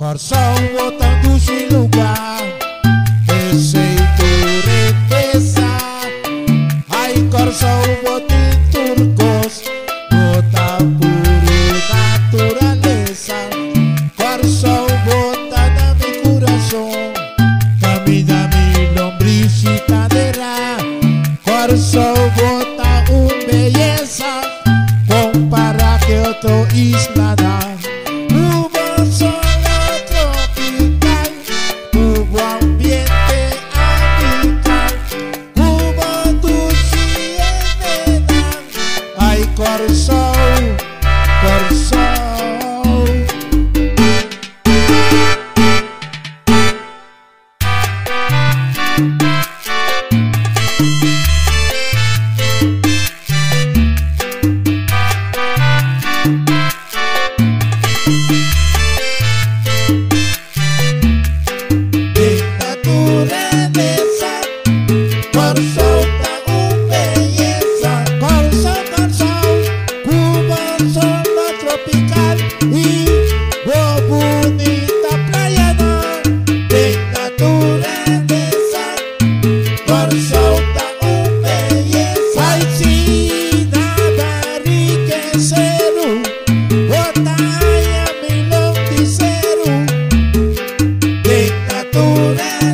Coração voltando de lugar Eu sei tu regressar Ai, coração toda.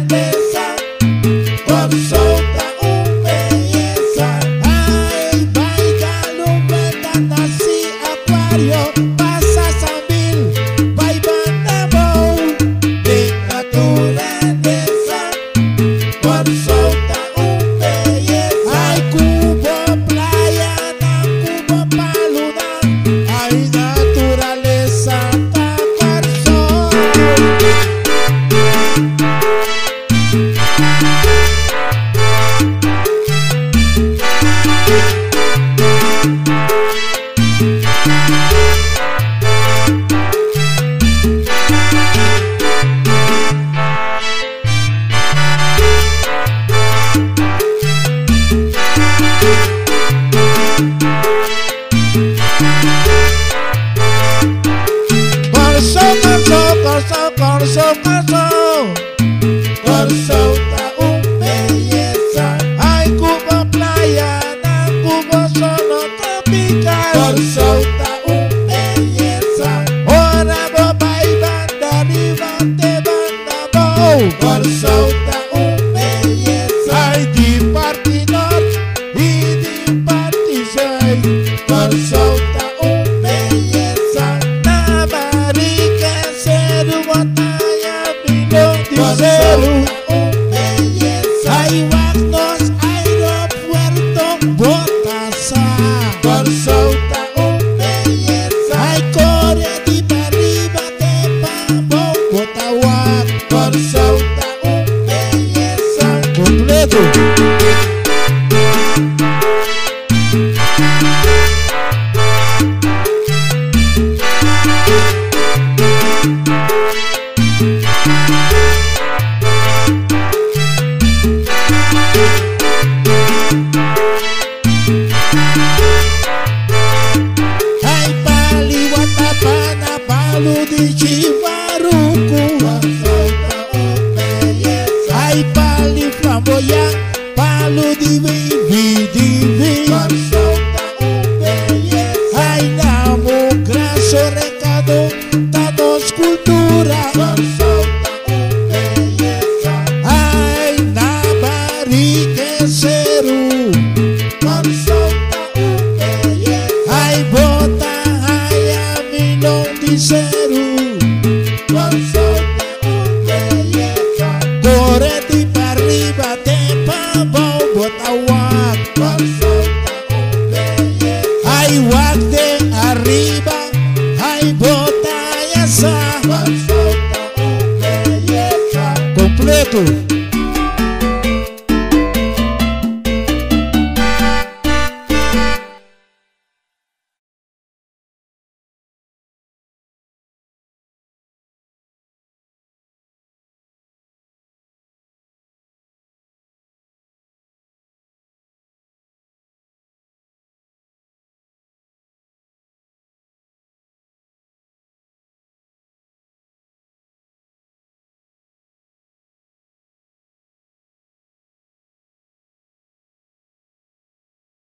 So. Preto